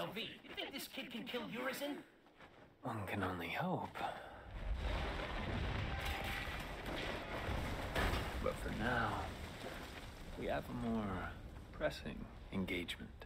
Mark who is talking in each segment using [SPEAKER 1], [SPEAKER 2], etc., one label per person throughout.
[SPEAKER 1] So V, you think this kid can kill Urizen?
[SPEAKER 2] One can only hope. But for now, we have a more pressing engagement.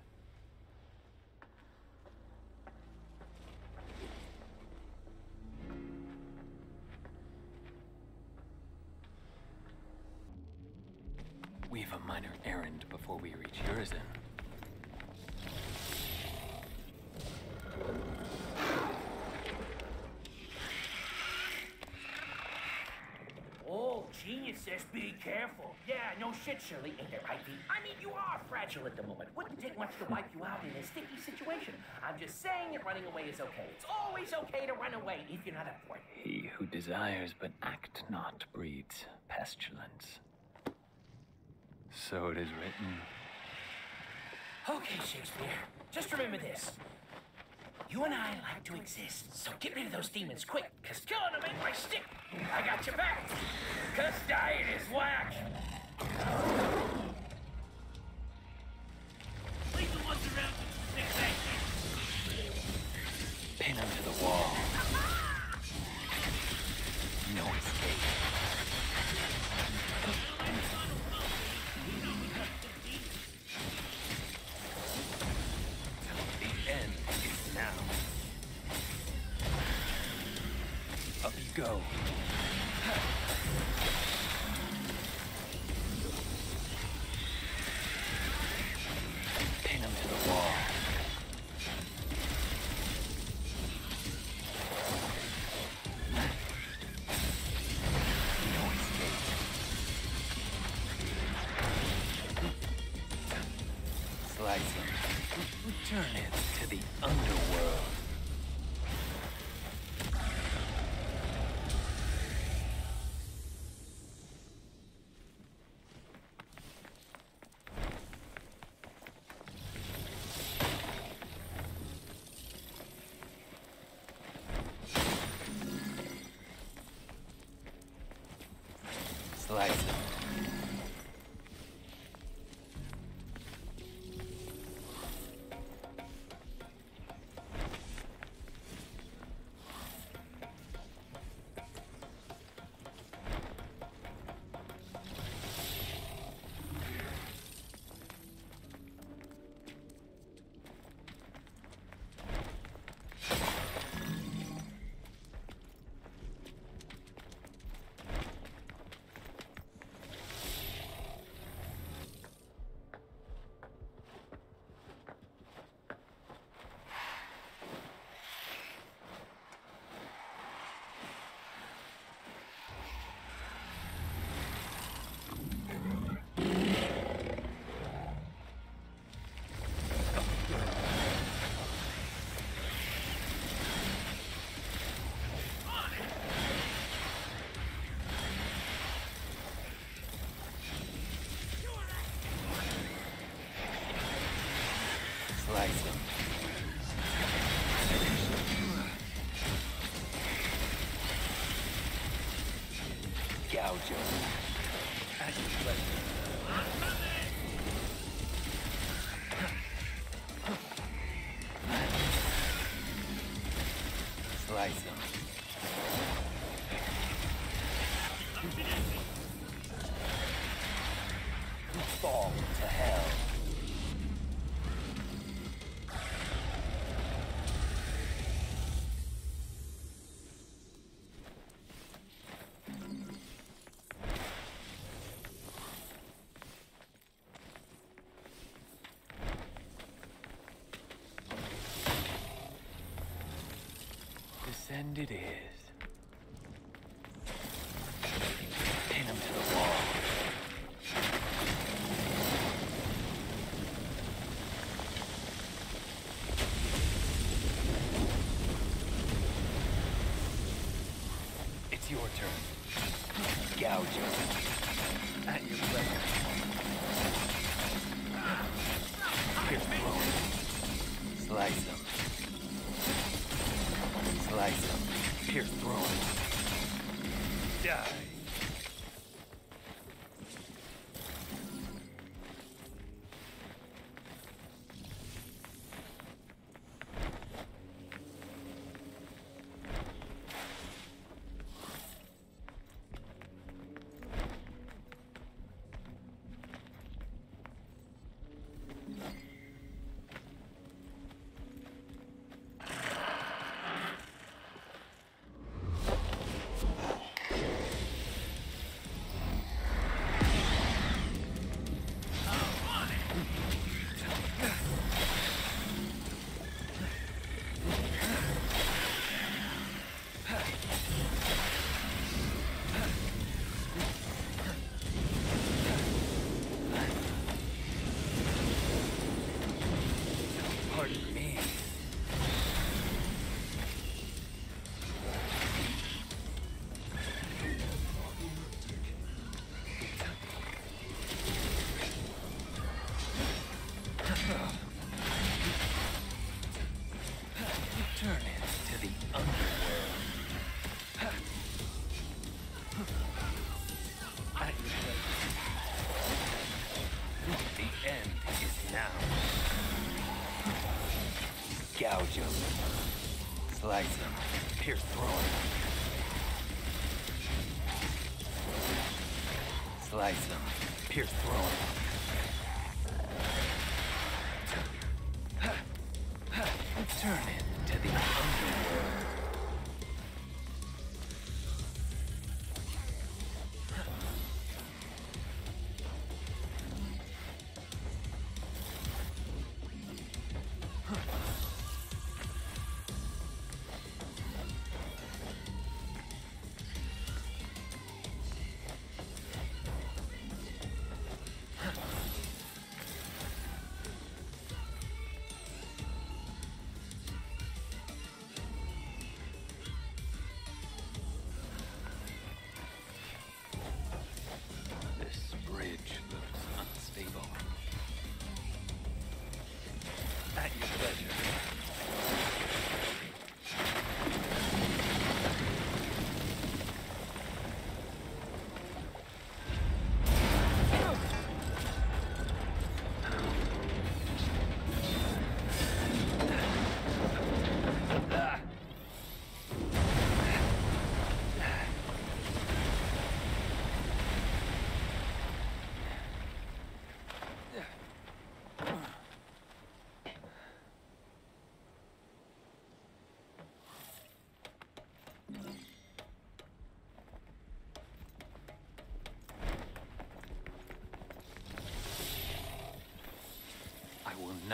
[SPEAKER 1] Genius says be careful. Yeah, no shit, Shirley. Ain't that right, I mean, you are fragile at the moment. Wouldn't take much to wipe you out in a sticky situation. I'm just saying that running away is okay. It's always okay to run away if you're not up for it.
[SPEAKER 2] He who desires but act not breeds pestilence. So it is written.
[SPEAKER 1] Okay, Shakespeare. Just remember this. You and I like to exist, so get rid of those demons quick, cause killing them ain't my stick. I got your back. Cause dying is whack. Leave the ones around with the
[SPEAKER 2] Pin him to the wall. Gouge him. At your pleasure. Slice him. Descend it is. Pin him to the wall. It's your turn. Gouge flags. Pierce throwing. Slice them. Pierce throwing. Return it to the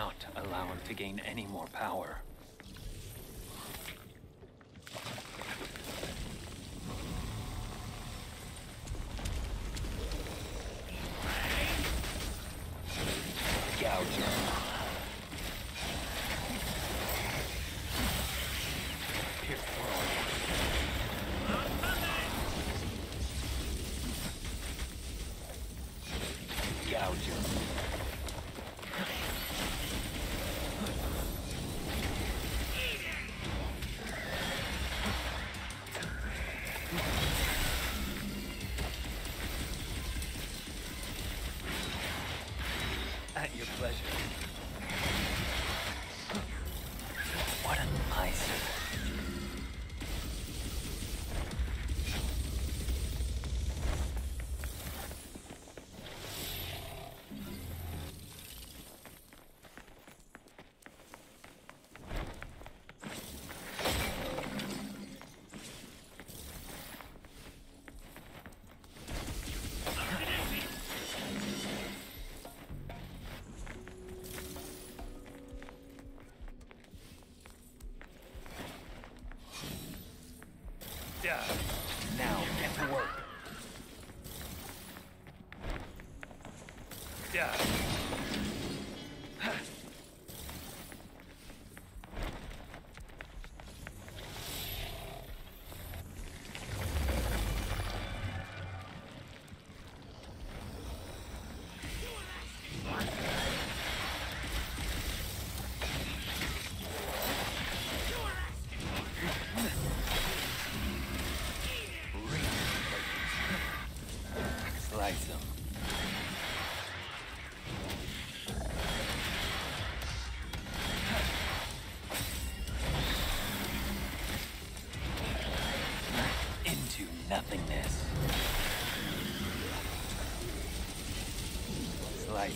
[SPEAKER 2] not allow him to gain any more power.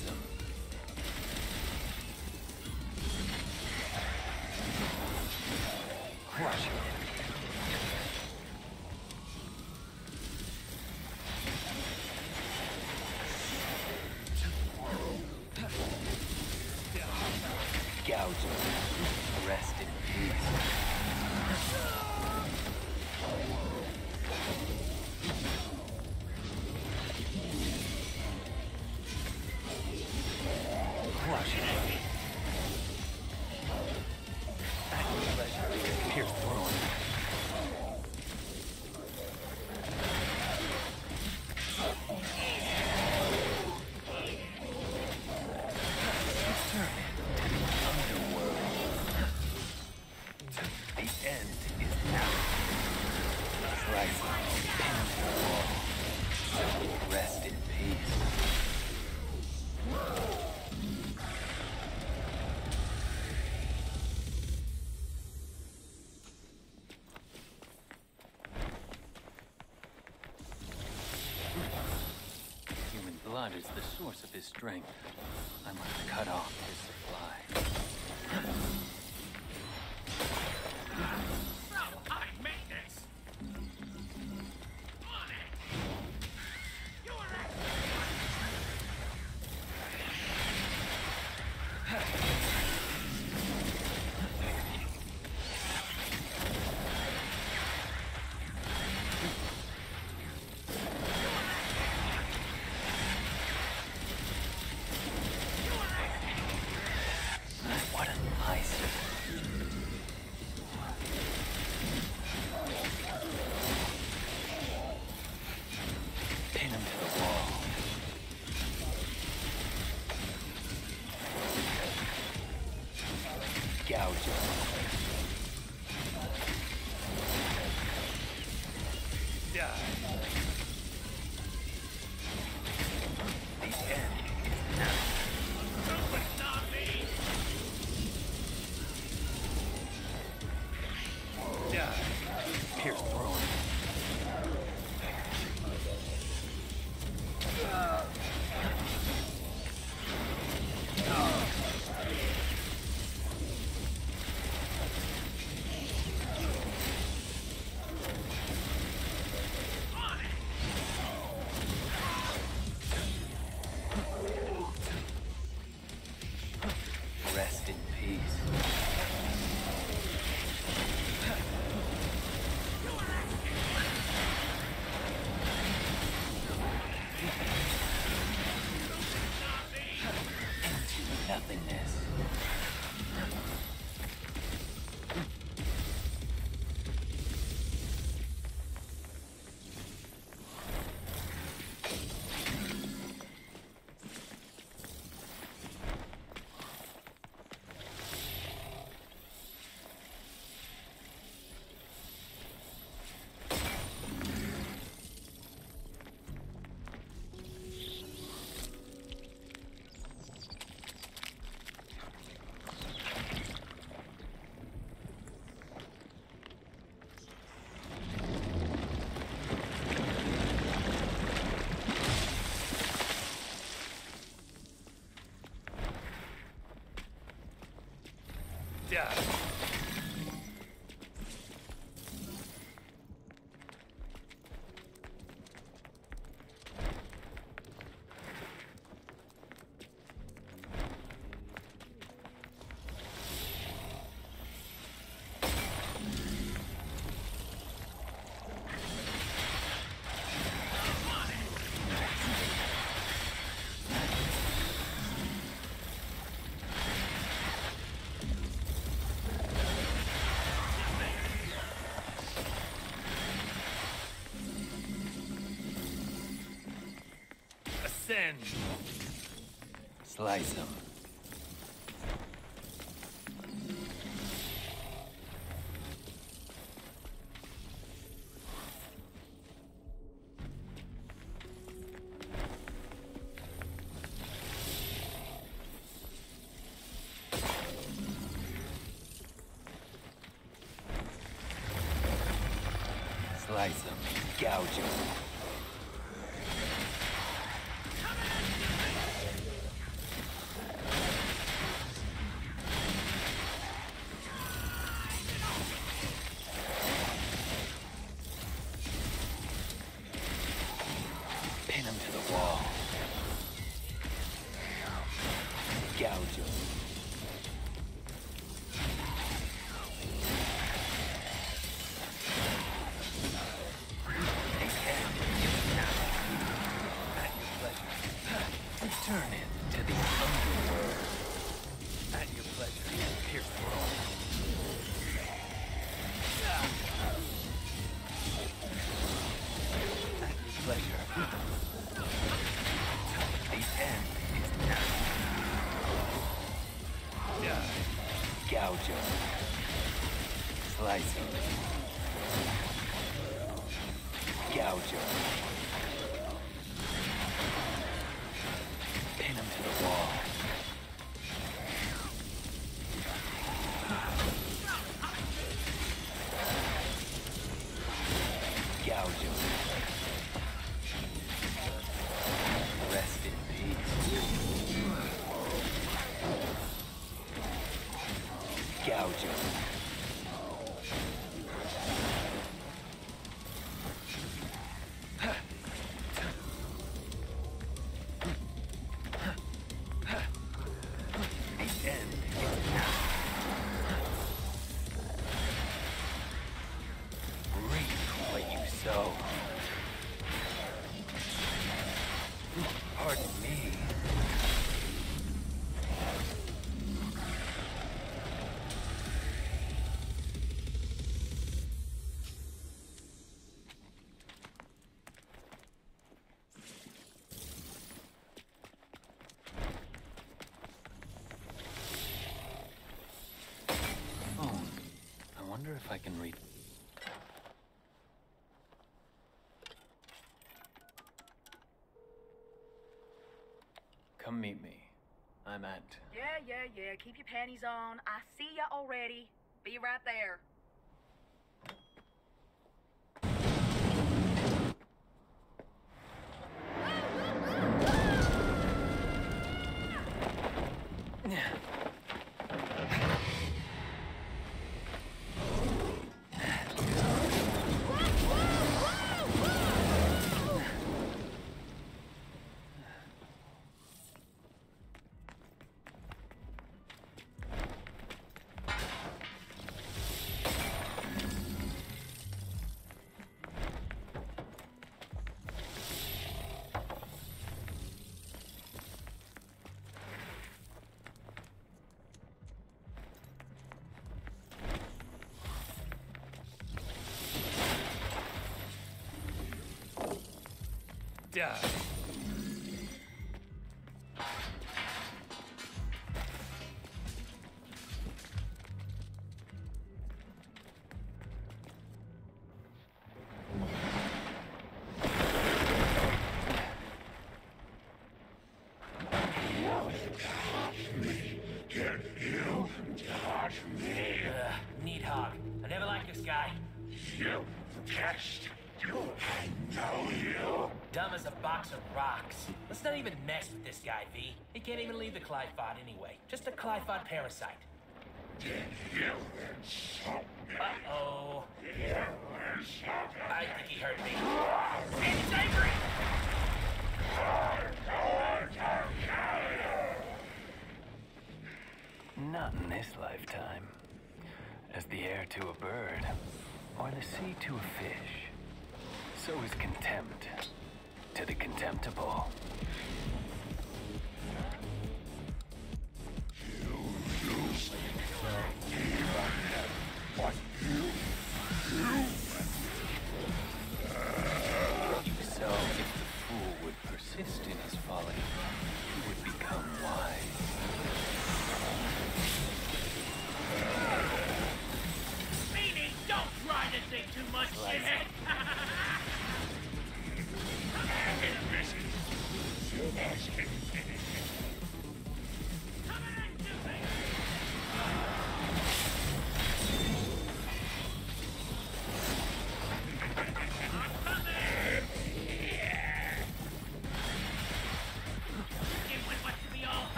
[SPEAKER 2] Wisdom. God is the source of his strength. I must cut off end. Slice them. gouger. Sow. Pardon me. Oh, I wonder if I can read. Come meet me. I'm at.
[SPEAKER 3] Yeah, yeah, yeah. Keep your panties on. I see ya already. Be right there.
[SPEAKER 2] Die.
[SPEAKER 1] Even mess with this guy, V. He can't even leave the Qliphoth anyway. Just a Qliphoth parasite.
[SPEAKER 4] Did you insult me?
[SPEAKER 1] Uh-oh. I think he hurt me. It's Avery!
[SPEAKER 2] Not in this lifetime. As the air to a bird, or the sea to a fish, so is contempt to the contemptible.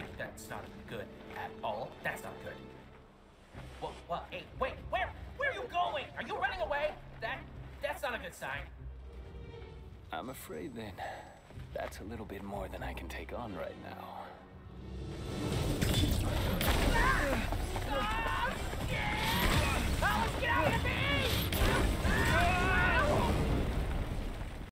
[SPEAKER 1] Like, that's not good at all. That's not good. Well, well, hey, wait, where, where are you going? Are you running away? That, that's not a good sign.
[SPEAKER 2] I'm afraid then, that's a little bit more than I can take on right now. Ah! ah, ah get out of here!